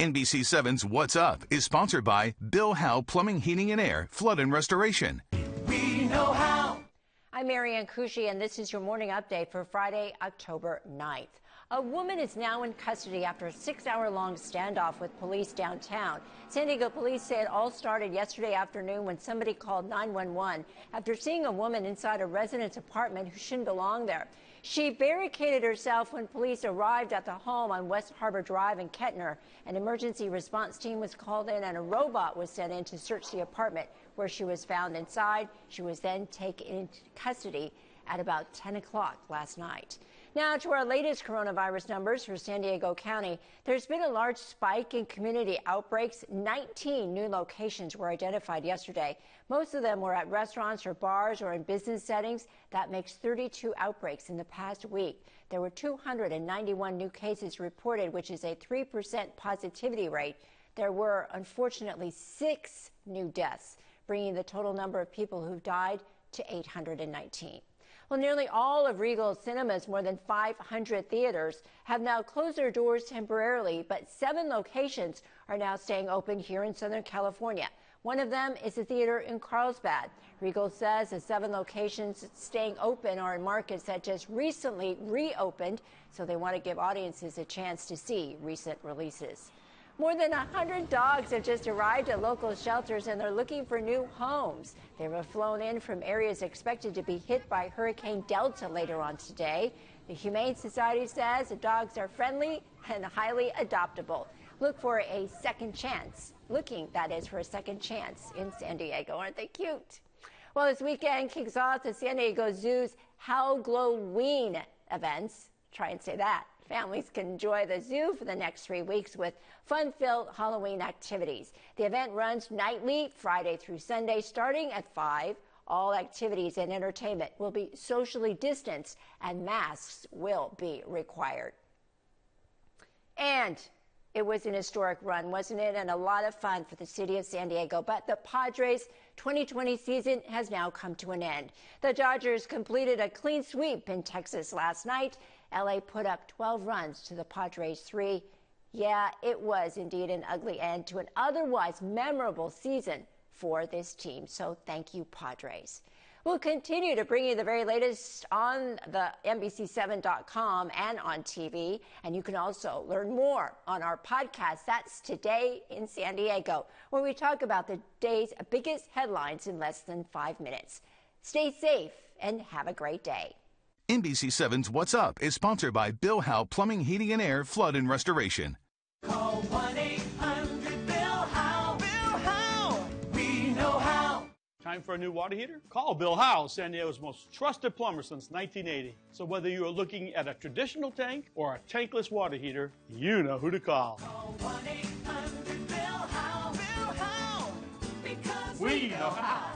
NBC7's What's Up is sponsored by Bill Howe Plumbing, Heating and Air, Flood and Restoration. We know how. I'm Marianne Kushi, and this is your morning update for Friday, October 9th. A woman is now in custody after a six hour long standoff with police downtown. San Diego police say it all started yesterday afternoon when somebody called 911 after seeing a woman inside a resident's apartment who shouldn't belong there. She barricaded herself when police arrived at the home on West Harbor Drive in Kettner. An emergency response team was called in and a robot was sent in to search the apartment where she was found inside. She was then taken into custody at about 10 o'clock last night. Now to our latest coronavirus numbers for San Diego County. There's been a large spike in community outbreaks. 19 new locations were identified yesterday. Most of them were at restaurants or bars or in business settings. That makes 32 outbreaks in the past week. There were 291 new cases reported, which is a 3% positivity rate. There were unfortunately six new deaths, bringing the total number of people who've died to 819. Well, nearly all of Regal cinemas, more than 500 theaters, have now closed their doors temporarily, but seven locations are now staying open here in Southern California. One of them is a theater in Carlsbad. Regal says the seven locations staying open are in markets that just recently reopened, so they want to give audiences a chance to see recent releases. More than 100 dogs have just arrived at local shelters and they're looking for new homes. They were flown in from areas expected to be hit by Hurricane Delta later on today. The Humane Society says the dogs are friendly and highly adoptable. Look for a second chance. Looking, that is, for a second chance in San Diego. Aren't they cute? Well, this weekend kicks off the San Diego Zoo's Howgloween events. Try and say that. Families can enjoy the zoo for the next three weeks with fun filled Halloween activities. The event runs nightly, Friday through Sunday, starting at 5. All activities and entertainment will be socially distanced and masks will be required. And it was an historic run, wasn't it? And a lot of fun for the city of San Diego. But the Padres 2020 season has now come to an end. The Dodgers completed a clean sweep in Texas last night. LA put up 12 runs to the Padres three. Yeah, it was indeed an ugly end to an otherwise memorable season for this team. So thank you, Padres. We'll continue to bring you the very latest on the NBC7.com and on TV. And you can also learn more on our podcast. That's Today in San Diego, where we talk about the day's biggest headlines in less than five minutes. Stay safe and have a great day. NBC7's What's Up is sponsored by Bill Howe Plumbing, Heating and Air, Flood and Restoration. Call 1 800 Bill Howe. Bill Howe. We know how. Time for a new water heater? Call Bill Howe, San Diego's most trusted plumber since 1980. So whether you are looking at a traditional tank or a tankless water heater, you know who to call. Call 1 800 Bill Howe. Bill Howe. Because We know how.